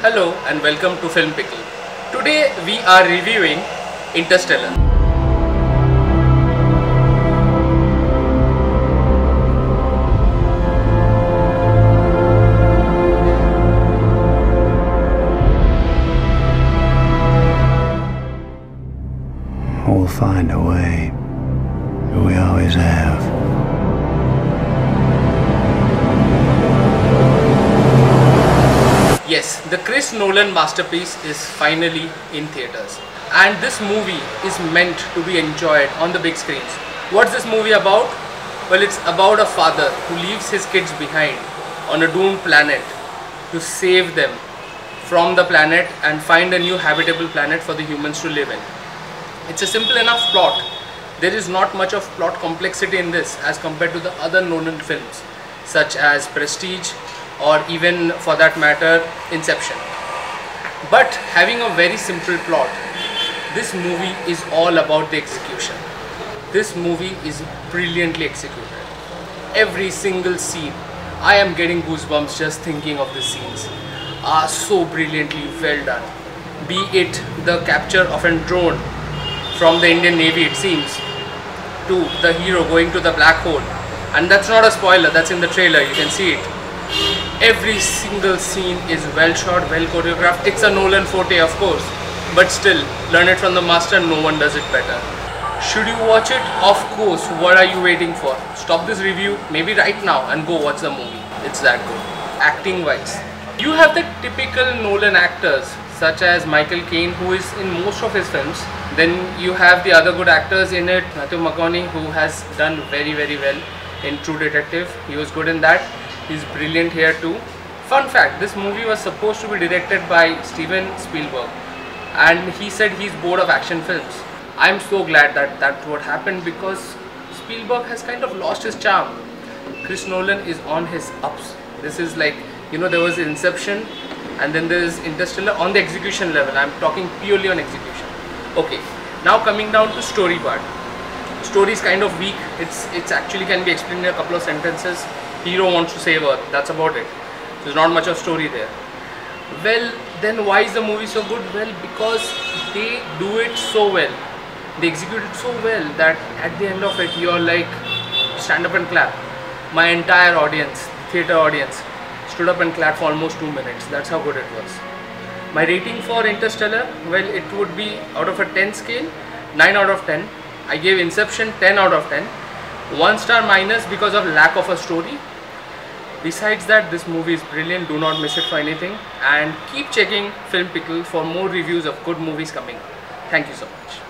Hello and welcome to Film Pickle. Today we are reviewing Interstellar. We'll find a way. We always have. Yes, the Chris Nolan masterpiece is finally in theaters. And this movie is meant to be enjoyed on the big screens. What's this movie about? Well, it's about a father who leaves his kids behind on a doomed planet to save them from the planet and find a new habitable planet for the humans to live in. It's a simple enough plot. There is not much of plot complexity in this as compared to the other Nolan films, such as Prestige or even for that matter Inception. But having a very simple plot, this movie is all about the execution. This movie is brilliantly executed. Every single scene, I am getting goosebumps just thinking of the scenes, are so brilliantly well done. Be it the capture of a drone from the Indian Navy, it seems, to the hero going to the black hole. And that's not a spoiler, that's in the trailer, you can see it every single scene is well shot, well choreographed. It's a Nolan forte, of course, but still, learn it from the master, no one does it better. Should you watch it? Of course, what are you waiting for? Stop this review, maybe right now, and go watch the movie. It's that good. Acting wise, you have the typical Nolan actors, such as Michael Caine, who is in most of his films. Then you have the other good actors in it, Matthew McConaughey, who has done very, very well in True Detective. He was good in that. He's brilliant here too. Fun fact, this movie was supposed to be directed by Steven Spielberg and he said he's bored of action films. I'm so glad that that's what happened because Spielberg has kind of lost his charm. Chris Nolan is on his ups. This is like, you know, there was Inception and then there is Interstellar on the execution level. I'm talking purely on execution. Okay, now coming down to story part. Story is kind of weak. It's it's actually can be explained in a couple of sentences hero wants to save earth. That's about it. There's not much of a story there. Well then why is the movie so good? Well because they do it so well. They execute it so well that at the end of it you're like stand up and clap. My entire audience theater audience stood up and clapped for almost two minutes. That's how good it was. My rating for interstellar well it would be out of a 10 scale 9 out of 10 i gave inception 10 out of 10 one star minus because of lack of a story. Besides that this movie is brilliant. Do not miss it for anything. And keep checking film pickle for more reviews of good movies coming. Thank you so much